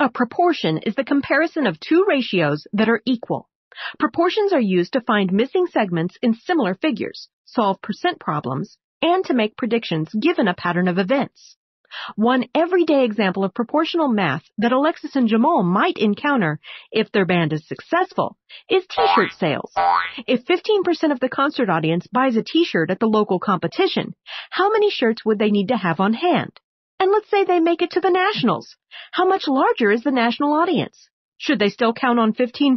A proportion is the comparison of two ratios that are equal. Proportions are used to find missing segments in similar figures, solve percent problems, and to make predictions given a pattern of events. One everyday example of proportional math that Alexis and Jamal might encounter if their band is successful is t-shirt sales. If 15% of the concert audience buys a t-shirt at the local competition, how many shirts would they need to have on hand? And let's say they make it to the nationals. How much larger is the national audience? Should they still count on 15%?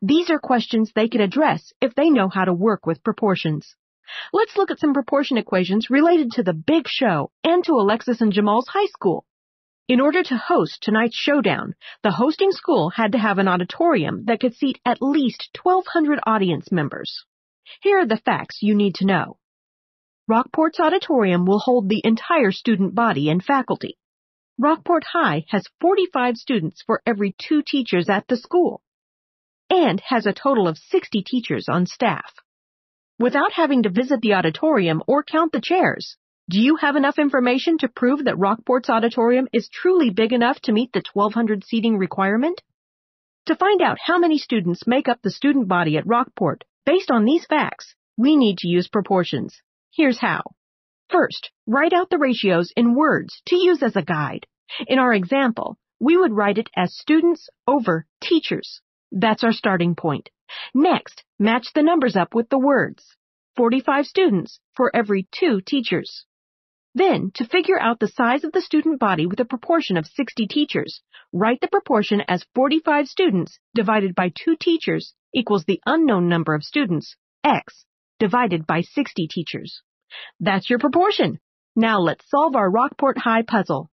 These are questions they can address if they know how to work with proportions. Let's look at some proportion equations related to the big show and to Alexis and Jamal's high school. In order to host tonight's showdown, the hosting school had to have an auditorium that could seat at least 1,200 audience members. Here are the facts you need to know. Rockport's auditorium will hold the entire student body and faculty. Rockport High has 45 students for every two teachers at the school and has a total of 60 teachers on staff. Without having to visit the auditorium or count the chairs, do you have enough information to prove that Rockport's auditorium is truly big enough to meet the 1200 seating requirement? To find out how many students make up the student body at Rockport, based on these facts, we need to use proportions. Here's how. First, write out the ratios in words to use as a guide. In our example, we would write it as students over teachers. That's our starting point. Next, match the numbers up with the words. 45 students for every two teachers. Then, to figure out the size of the student body with a proportion of 60 teachers, write the proportion as 45 students divided by 2 teachers equals the unknown number of students, x, divided by 60 teachers. That's your proportion. Now let's solve our Rockport High puzzle.